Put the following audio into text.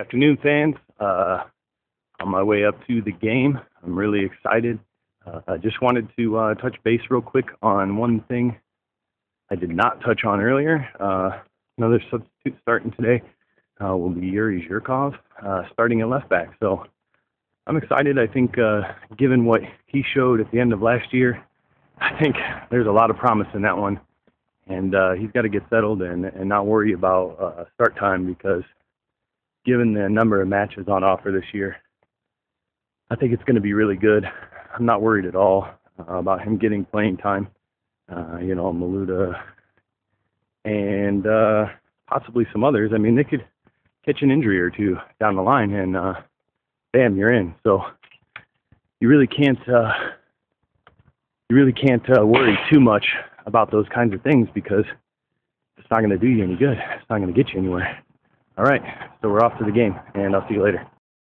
afternoon, fans. Uh, on my way up to the game, I'm really excited. Uh, I just wanted to uh, touch base real quick on one thing I did not touch on earlier. Uh, another substitute starting today uh, will be Yuri Zhirkov, uh, starting at left back. So I'm excited. I think, uh, given what he showed at the end of last year, I think there's a lot of promise in that one. And uh, he's got to get settled and, and not worry about start time because – given the number of matches on offer this year, I think it's going to be really good. I'm not worried at all uh, about him getting playing time. Uh, you know, Malouda and uh, possibly some others. I mean, they could catch an injury or two down the line, and uh, bam, you're in. So you really can't uh, you really can't uh, worry too much about those kinds of things because it's not going to do you any good. It's not going to get you anywhere. All right, so we're off to the game, and I'll see you later.